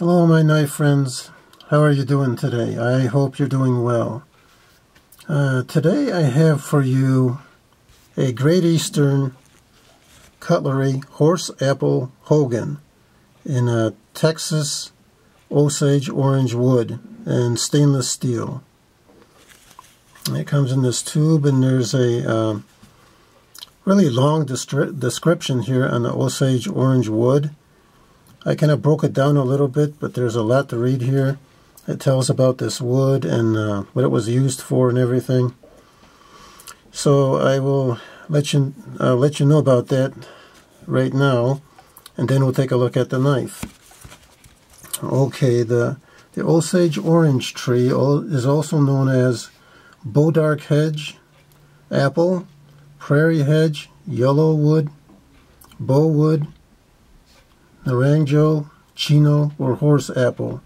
Hello, my knife friends. How are you doing today? I hope you're doing well. Uh, today I have for you a Great Eastern Cutlery Horse Apple Hogan in a Texas Osage orange wood and stainless steel. It comes in this tube and there's a uh, really long description here on the Osage orange wood I kind of broke it down a little bit, but there's a lot to read here. It tells about this wood and uh, what it was used for and everything. So I will let you uh, let you know about that right now, and then we'll take a look at the knife. Okay, the the Osage orange tree is also known as Bodark hedge, apple, prairie hedge, yellow wood, bow wood, Naranjo, Chino, or horse apple.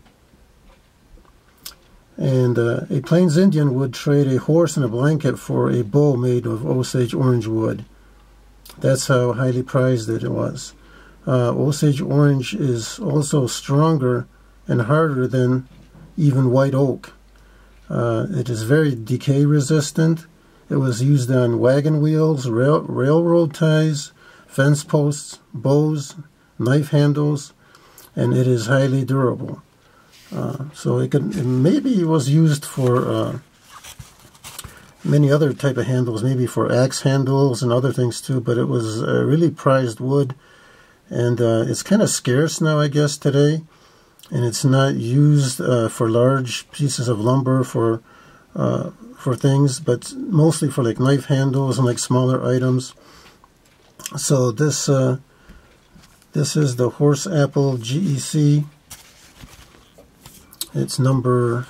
And uh, a Plains Indian would trade a horse and a blanket for a bow made of Osage orange wood. That's how highly prized it was. Uh, Osage orange is also stronger and harder than even white oak. Uh, it is very decay resistant. It was used on wagon wheels, rail railroad ties, fence posts, bows, knife handles, and it is highly durable. Uh, so it could it maybe was used for uh, many other type of handles, maybe for axe handles and other things too. But it was a really prized wood, and uh, it's kind of scarce now, I guess, today. And it's not used uh, for large pieces of lumber for uh, for things, but mostly for like knife handles and like smaller items. So this uh, this is the Horse Apple GEC. It's number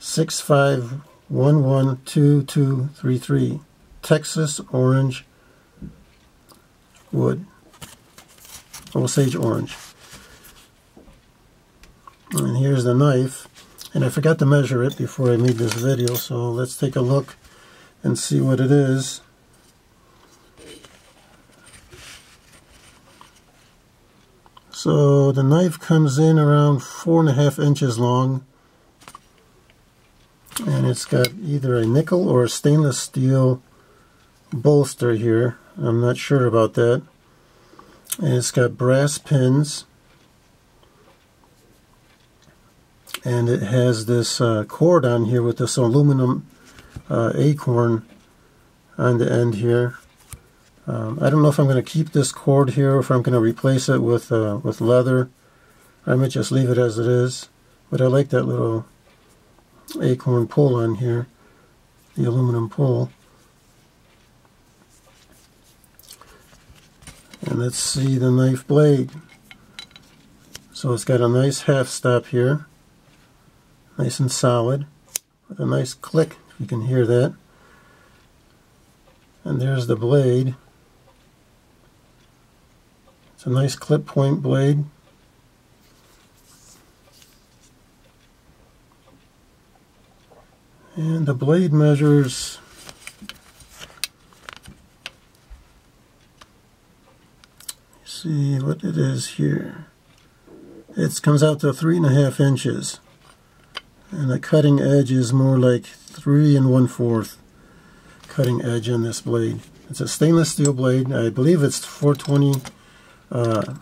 65112233. Texas Orange Wood. Osage Orange. And here's the knife. And I forgot to measure it before I made this video, so let's take a look and see what it is. So the knife comes in around four and a half inches long and it's got either a nickel or a stainless steel bolster here. I'm not sure about that. And it's got brass pins and it has this uh, cord on here with this aluminum uh, acorn on the end here um, I don't know if I'm going to keep this cord here or if I'm going to replace it with uh, with leather. I might just leave it as it is. But I like that little acorn pull on here, the aluminum pull. And let's see the knife blade. So it's got a nice half stop here, nice and solid, with a nice click, you can hear that. And there's the blade. It's a nice clip point blade. And the blade measures see what it is here. It comes out to three and a half inches. And the cutting edge is more like three and one fourth cutting edge on this blade. It's a stainless steel blade. I believe it's 420 uh,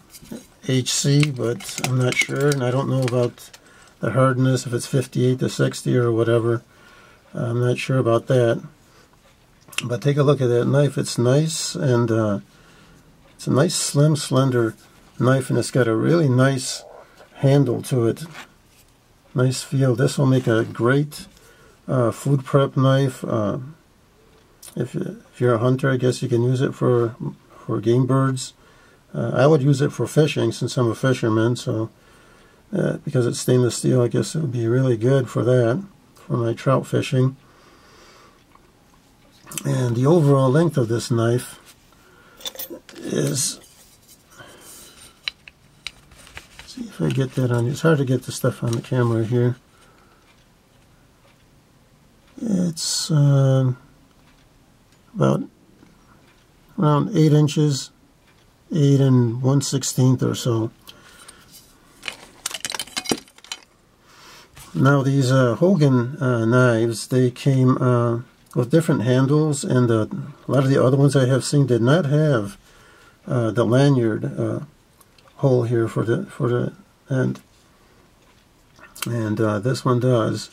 HC, but I'm not sure, and I don't know about the hardness, if it's 58 to 60 or whatever. I'm not sure about that. But take a look at that knife. It's nice, and uh, it's a nice, slim, slender knife, and it's got a really nice handle to it. Nice feel. This will make a great uh, food prep knife. Uh, if, if you're a hunter, I guess you can use it for for game birds. Uh, I would use it for fishing since I'm a fisherman, so uh, because it's stainless steel, I guess it would be really good for that, for my trout fishing. And the overall length of this knife is, see if I get that on, it's hard to get the stuff on the camera here. It's um, about around 8 inches 8 and 1 16th or so. Now these uh, Hogan uh, knives, they came uh, with different handles and uh, a lot of the other ones I have seen did not have uh, the lanyard uh, hole here for the for the end. And this one does.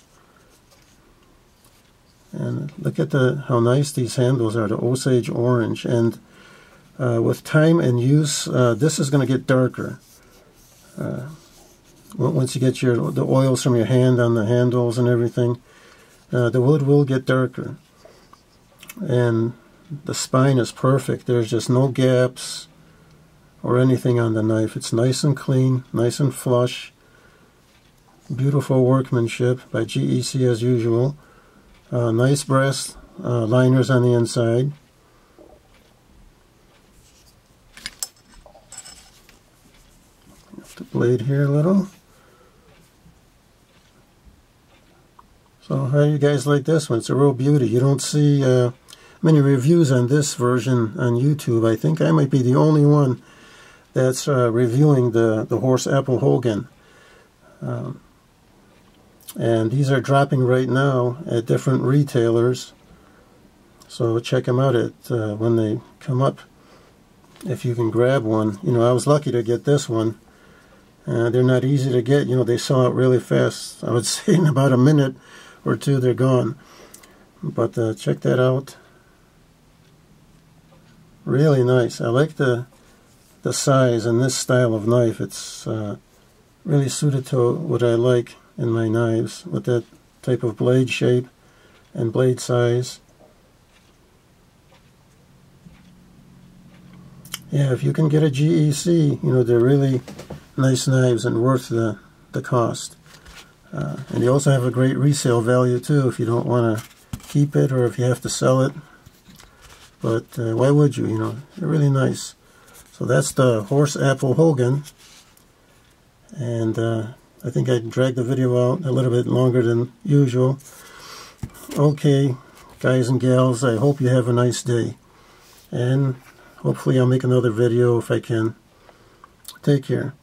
And look at the how nice these handles are, the Osage Orange. And with time and use, this is going to get darker once you get your the oils from your hand on the handles and everything, uh, the wood will get darker. And the spine is perfect. There's just no gaps or anything on the knife. It's nice and clean, nice and flush. Beautiful workmanship by GEC as usual. Uh, nice brass uh, liners on the inside. The blade here a little. So how you guys like this one? It's a real beauty. You don't see uh, many reviews on this version on YouTube. I think I might be the only one that's uh, reviewing the, the Horse Apple Hogan. Um, and these are dropping right now at different retailers. So check them out at uh, when they come up. If you can grab one. You know, I was lucky to get this one. Uh, they're not easy to get. You know, they sell out really fast. I would say in about a minute or two they're gone but uh, check that out really nice I like the the size and this style of knife it's uh, really suited to what I like in my knives with that type of blade shape and blade size yeah if you can get a GEC you know they're really nice knives and worth the the cost uh, and you also have a great resale value too if you don't want to keep it or if you have to sell it. But uh, why would you? You know, they're really nice. So that's the Horse Apple Hogan. And uh, I think I dragged the video out a little bit longer than usual. Okay, guys and gals, I hope you have a nice day. And hopefully I'll make another video if I can. Take care.